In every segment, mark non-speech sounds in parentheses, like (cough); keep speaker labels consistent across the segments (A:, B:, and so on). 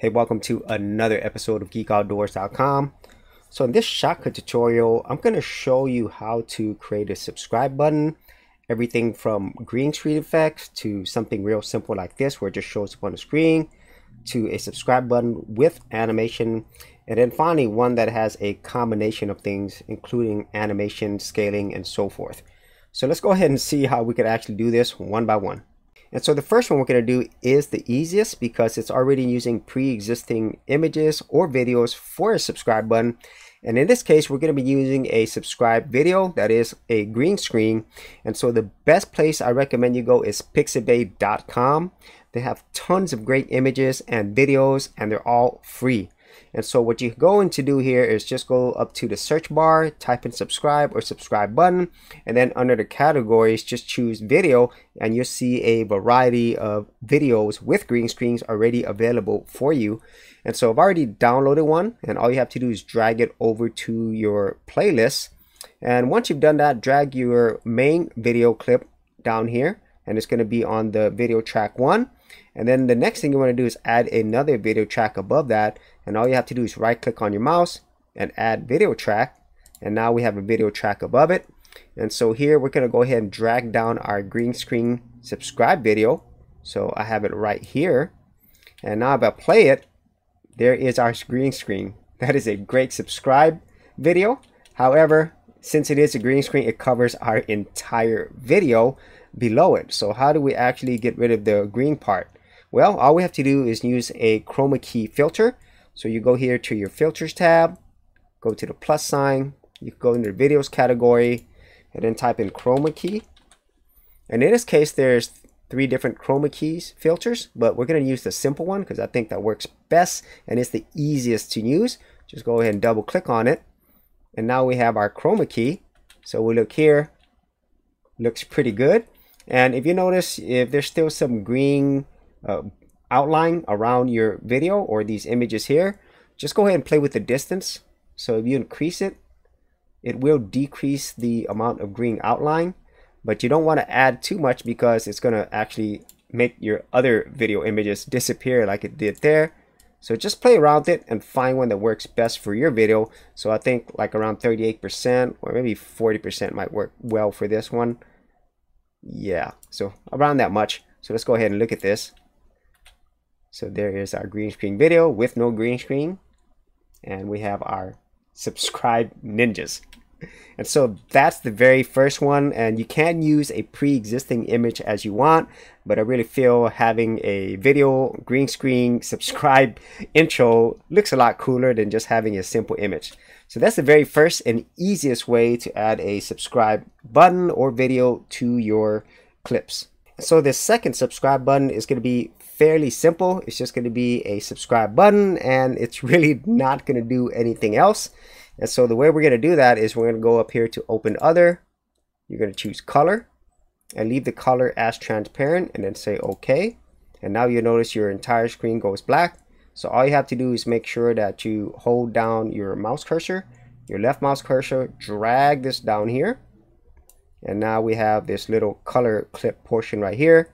A: Hey, welcome to another episode of GeekOutdoors.com. So in this shotcut tutorial, I'm going to show you how to create a subscribe button. Everything from green screen effects to something real simple like this where it just shows up on the screen to a subscribe button with animation. And then finally one that has a combination of things including animation, scaling, and so forth. So let's go ahead and see how we could actually do this one by one. And so the first one we're going to do is the easiest because it's already using pre-existing images or videos for a subscribe button. And in this case, we're going to be using a subscribe video that is a green screen. And so the best place I recommend you go is pixabay.com. They have tons of great images and videos and they're all free. And so what you're going to do here is just go up to the search bar, type in subscribe or subscribe button, and then under the categories, just choose video and you'll see a variety of videos with green screens already available for you. And so I've already downloaded one and all you have to do is drag it over to your playlist. And once you've done that, drag your main video clip down here and it's going to be on the video track one. And then the next thing you want to do is add another video track above that. And all you have to do is right click on your mouse and add video track. And now we have a video track above it. And so here we're going to go ahead and drag down our green screen subscribe video. So I have it right here. And now if I play it, there is our green screen. (laughs) That is a great subscribe video. However, since it is a green screen, it covers our entire video below it. So how do we actually get rid of the green part? Well, all we have to do is use a chroma key filter. So you go here to your filters tab, go to the plus sign, you go into the videos category, and then type in chroma key. And in this case, there's three different chroma keys filters, but we're going to use the simple one because I think that works best and it's the easiest to use. Just go ahead and double click on it. And now we have our chroma key. So we look here, looks pretty good. And if you notice, if there's still some green uh, outline around your video or these images here, just go ahead and play with the distance. So if you increase it, it will decrease the amount of green outline, but you don't want to add too much because it's going to actually make your other video images disappear like it did there. So just play around it and find one that works best for your video. So I think like around 38% or maybe 40% might work well for this one. Yeah, so around that much. So let's go ahead and look at this. So there is our green screen video with no green screen. And we have our subscribe ninjas. And so that's the very first one. And you can use a pre-existing image as you want. But I really feel having a video, green screen, (laughs) subscribe intro looks a lot cooler than just having a simple image. So that's the very first and easiest way to add a subscribe button or video to your clips. So the second subscribe button is going to be fairly simple. It's just going to be a subscribe button and it's (laughs) really not going to do anything else. And so the way we're going to do that is we're going to go up here to open other. You're going to choose color and leave the color as transparent and then say OK. And now you notice your entire screen goes black. So all you have to do is make sure that you hold down your mouse cursor, your left mouse cursor, drag this down here. And now we have this little color clip portion right here.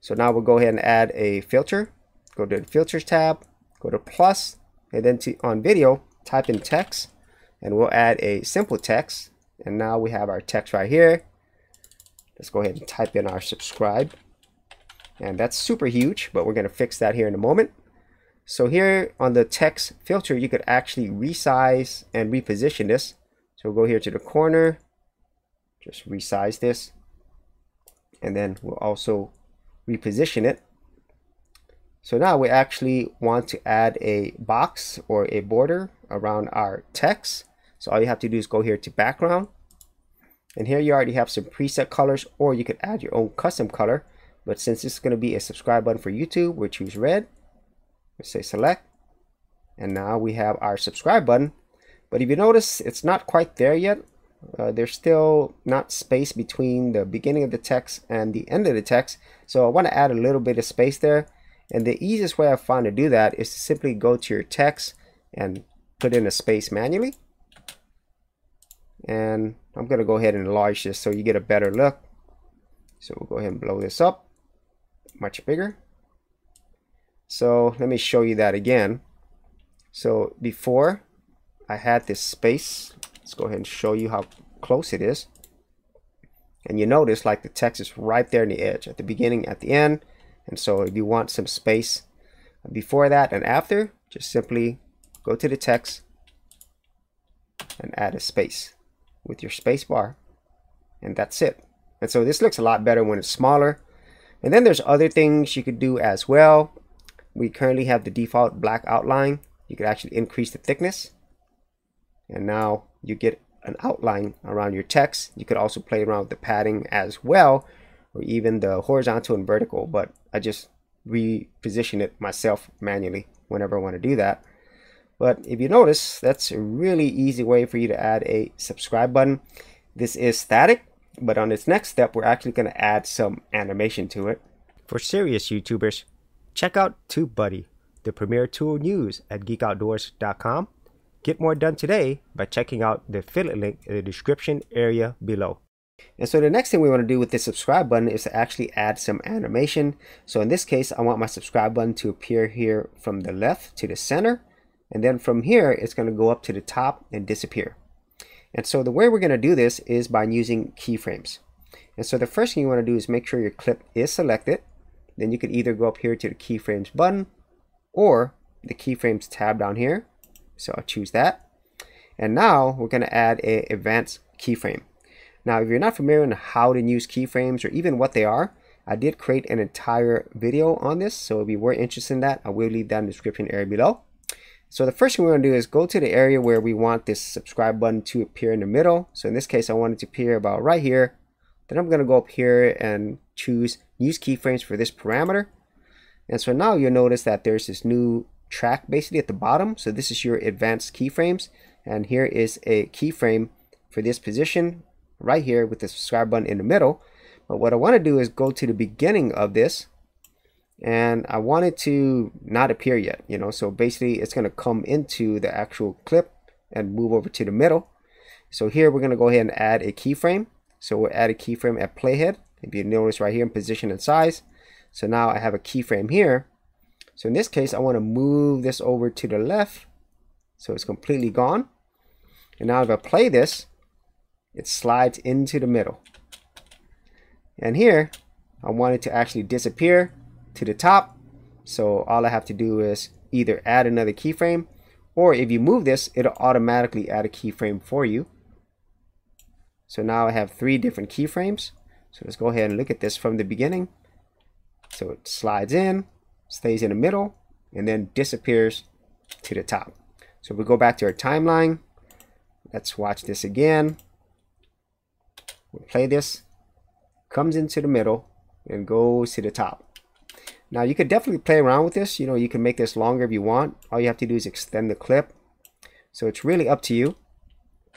A: So now we'll go ahead and add a filter. Go to the filters tab, go to plus, and then to, on video, type in text, and we'll add a simple text. And now we have our text right here. Let's go ahead and type in our subscribe. And that's super huge, but we're going to fix that here in a moment. So here on the text filter, you could actually resize and reposition this. So we'll go here to the corner, just resize this. And then we'll also reposition it. So now we actually want to add a box or a border around our text. So all you have to do is go here to background. And here you already have some preset colors or you could add your own custom color. But since this is going to be a subscribe button for YouTube, we'll choose red. Let's say select. And now we have our subscribe button. But if you notice, it's not quite there yet. Uh, there's still not space between the beginning of the text and the end of the text. So I want to add a little bit of space there. And the easiest way I found to do that is to simply go to your text and put in a space manually. And I'm going to go ahead and enlarge this so you get a better look. So we'll go ahead and blow this up much bigger. So let me show you that again. So before I had this space, let's go ahead and show you how close it is. And you notice like the text is right there in the edge at the beginning, at the end. And so if you want some space before that and after, just simply go to the text and add a space with your space bar. And that's it. And so this looks a lot better when it's smaller. And then there's other things you could do as well. We currently have the default black outline. You could actually increase the thickness. And now you get an outline around your text. You could also play around with the padding as well, or even the horizontal and vertical, but I just reposition it myself manually whenever I want to do that. But if you notice, that's a really easy way for you to add a subscribe button. This is static, but on this next step, we're actually going to add some animation to it. For serious YouTubers, check out TubeBuddy, the premier tool news at geekoutdoors.com. Get more done today by checking out the affiliate link in the description area below. And so the next thing we want to do with this subscribe button is to actually add some animation. So in this case, I want my subscribe button to appear here from the left to the center. And then from here, it's going to go up to the top and disappear. And so the way we're going to do this is by using keyframes. And so the first thing you want to do is make sure your clip is selected. Then you can either go up here to the keyframes button or the keyframes tab down here. So I'll choose that. And now we're going to add a advanced keyframe. Now, if you're not familiar on how to use keyframes or even what they are, I did create an entire video on this. So if you were interested in that, I will leave that in the description area below. So the first thing we're going to do is go to the area where we want this subscribe button to appear in the middle. So in this case, I want it to appear about right here. Then I'm going to go up here and choose use keyframes for this parameter. And so now you'll notice that there's this new track basically at the bottom. So this is your advanced keyframes. And here is a keyframe for this position right here with the subscribe button in the middle. But what I want to do is go to the beginning of this and I want it to not appear yet, you know, so basically it's going to come into the actual clip and move over to the middle. So here we're going to go ahead and add a keyframe. So we'll add a keyframe at playhead. If you notice right here in position and size. So now I have a keyframe here. So in this case, I want to move this over to the left. So it's completely gone. And now if I play this, it slides into the middle. And here, I want it to actually disappear to the top. So all I have to do is either add another keyframe or if you move this, it'll automatically add a keyframe for you. So now I have three different keyframes. So let's go ahead and look at this from the beginning. So it slides in, stays in the middle, and then disappears to the top. So we go back to our timeline. Let's watch this again. We'll play this, comes into the middle, and goes to the top. Now you could definitely play around with this. You know, you can make this longer if you want. All you have to do is extend the clip. So it's really up to you.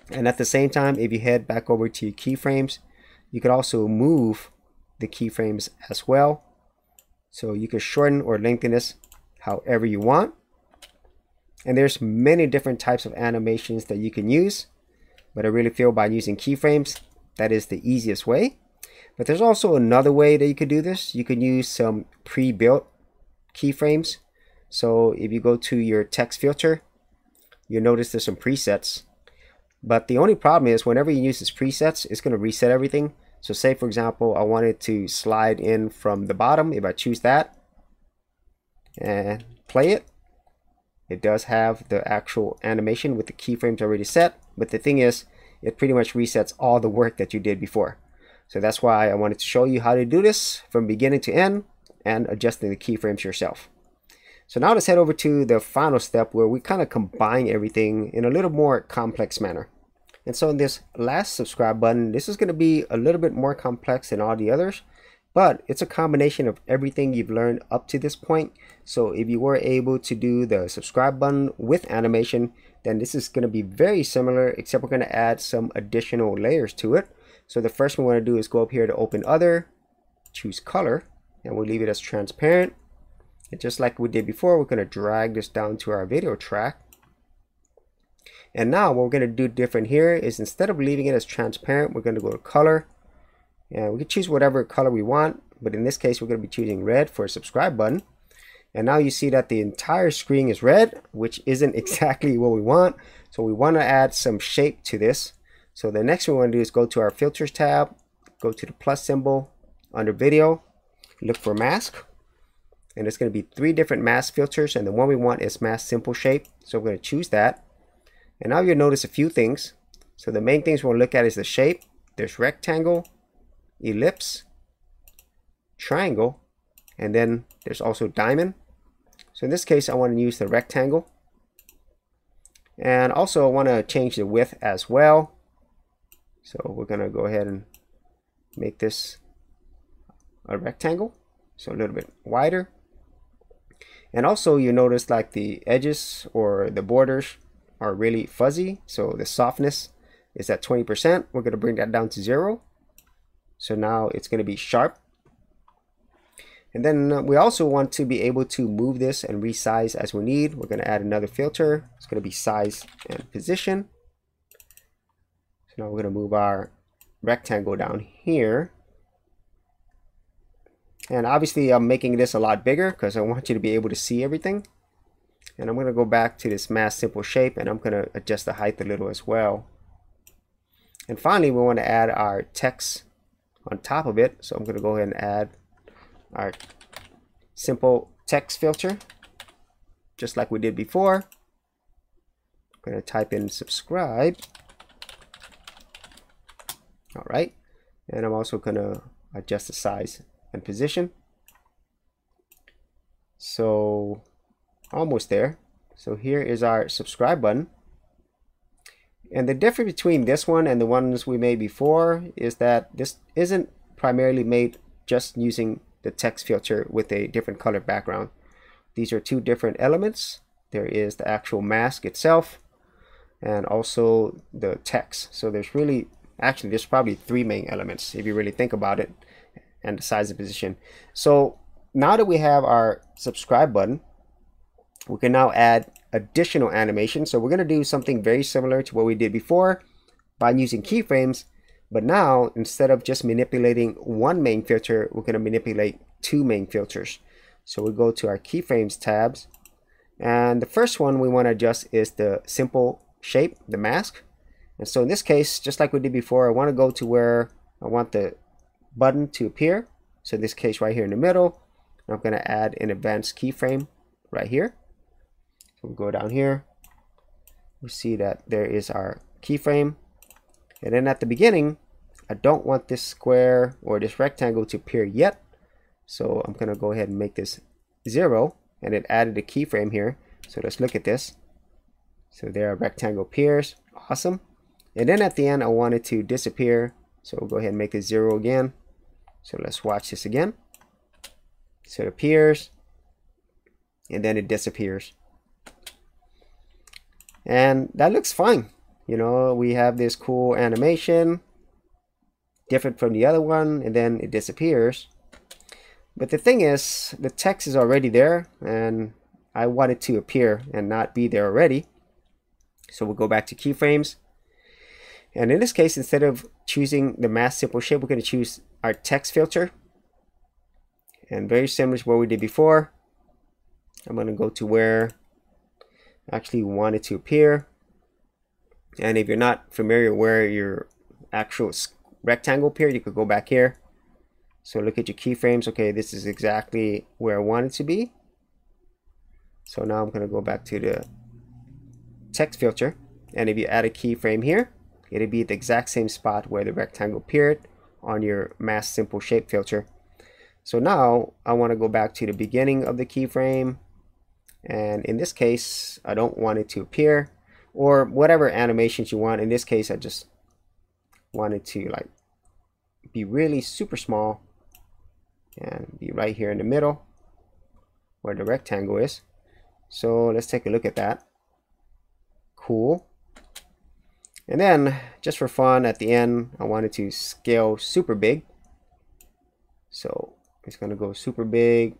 A: And at the same time, if you head back over to your keyframes, you could also move the keyframes as well. So you can shorten or lengthen this however you want. And there's many different types of animations that you can use. But I really feel by using keyframes, that is the easiest way. But there's also another way that you could do this. You can use some pre-built keyframes. So if you go to your text filter, you'll notice there's some presets. But the only problem is whenever you use these presets, it's going to reset everything. So say for example, I wanted to slide in from the bottom. If I choose that and play it, it does have the actual animation with the keyframes already set. But the thing is, it pretty much resets all the work that you did before. So that's why I wanted to show you how to do this from beginning to end and adjusting the keyframes yourself. So now let's head over to the final step where we kind of combine everything in a little more complex manner. And so in this last subscribe button, this is going to be a little bit more complex than all the others, but it's a combination of everything you've learned up to this point. So if you were able to do the subscribe button with animation, then this is going to be very similar, except we're going to add some additional layers to it. So the first we want to do is go up here to open other, choose color, and we'll leave it as transparent. And just like we did before, we're going to drag this down to our video track. And now what we're going to do different here is instead of leaving it as transparent, we're going to go to color. And we can choose whatever color we want. But in this case, we're going to be choosing red for a subscribe button. And now you see that the entire screen is red, which isn't (laughs) exactly what we want. So we want to add some shape to this. So the next thing we want to do is go to our filters tab, go to the plus symbol under video, look for mask. And it's going to be three different mask filters. And the one we want is mask simple shape. So we're going to choose that. And now you'll notice a few things. So the main things we'll look at is the shape. There's rectangle, ellipse, triangle, and then there's also diamond. So in this case, I want to use the rectangle. And also I want to change the width as well. So we're going to go ahead and make this a rectangle. So a little bit wider. And also you notice like the edges or the borders are really fuzzy. So the softness is at 20%. We're going to bring that down to zero. So now it's going to be sharp. And then uh, we also want to be able to move this and resize as we need. We're going to add another filter. It's going to be size and position. So now we're going to move our rectangle down here. And obviously I'm making this a lot bigger because I want you to be able to see everything. And I'm going to go back to this mask simple shape and I'm going to adjust the height a little as well. And finally, we want to add our text on top of it. So I'm going to go ahead and add our simple text filter, just like we did before. I'm going to type in subscribe. All right. And I'm also going to adjust the size and position. So almost there. So here is our subscribe button. And the difference between this one and the ones we made before is that this isn't primarily made just using the text filter with a different color background. These are two different elements. There is the actual mask itself and also the text. So there's really, actually there's probably three main elements if you really think about it and the size and position. So now that we have our subscribe button, we can now add additional animation. So we're going to do something very similar to what we did before by using keyframes. But now, instead of just manipulating one main filter, we're going to manipulate two main filters. So we go to our keyframes tabs. And the first one we want to adjust is the simple shape, the mask. And so in this case, just like we did before, I want to go to where I want the button to appear. So in this case right here in the middle, I'm going to add an advanced keyframe right here. So we'll go down here. We see that there is our keyframe. And then at the beginning, I don't want this square or this rectangle to appear yet. So I'm going to go ahead and make this zero. And it added a keyframe here. So let's look at this. So there our rectangle appears. Awesome. And then at the end, I want it to disappear. So we'll go ahead and make it zero again. So let's watch this again. So it appears. And then it disappears and that looks fine. You know we have this cool animation different from the other one and then it disappears. But the thing is the text is already there and I want it to appear and not be there already. So we'll go back to keyframes. And in this case instead of choosing the mask simple shape we're going to choose our text filter. And very similar to what we did before. I'm going to go to where actually want it to appear. And if you're not familiar where your actual rectangle appear, you could go back here. So look at your keyframes. Okay, this is exactly where I want it to be. So now I'm going to go back to the text filter. And if you add a keyframe here, it'll be the exact same spot where the rectangle appeared on your mask simple shape filter. So now I want to go back to the beginning of the keyframe and in this case I don't want it to appear or whatever animations you want. In this case I just wanted to like be really super small and be right here in the middle where the rectangle is. So let's take a look at that. Cool. And then just for fun at the end I wanted to scale super big. So it's gonna go super big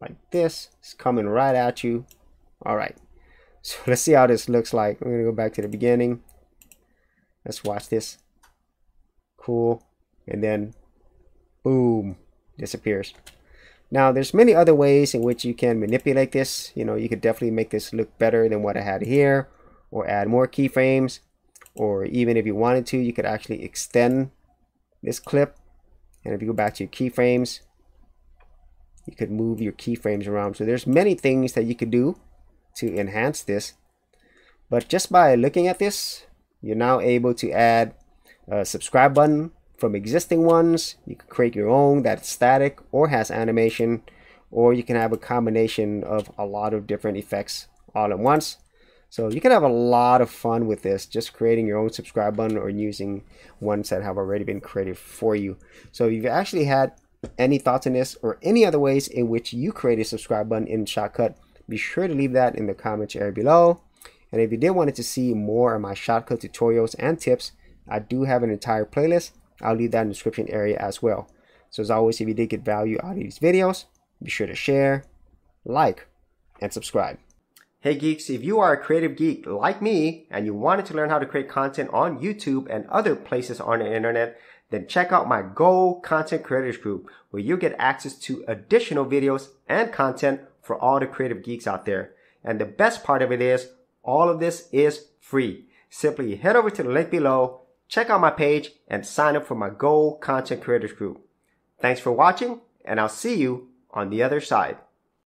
A: like this. It's coming right at you. All right. So (laughs) let's see how this looks like. I'm going to go back to the beginning. Let's watch this. Cool. And then boom, disappears. Now, there's many other ways in which you can manipulate this. You know, you could definitely make this look better than what I had here, or add more keyframes, or even if you wanted to, you could actually extend this clip. And if you go back to your keyframes, you could move your keyframes around. So there's many things that you could do to enhance this. But just by looking at this, you're now able to add a subscribe button from existing ones. You can create your own that's static or has animation, or you can have a combination of a lot of different effects all at once. So you can have a lot of fun with this, just creating your own subscribe button or using ones that have already been created for you. So you've actually had any thoughts on this or any other ways in which you create a subscribe button in Shotcut, be sure to leave that in the comments area below. And if you did wanted to see more of my Shotcut tutorials and tips, I do have an entire playlist. I'll leave that in the description area as well. So as always, if you did get value out of these videos, be sure to share, like, and subscribe. Hey geeks, if you are a creative geek like me and you wanted to learn how to create content on YouTube and other places on the internet, then check out my Go Content Creators group where you get access to additional videos and content for all the creative geeks out there. And the best part of it is all of this is free. Simply head over to the link below, check out my page, and sign up for my Go Content Creators group. Thanks for watching, and I'll see you on the other side.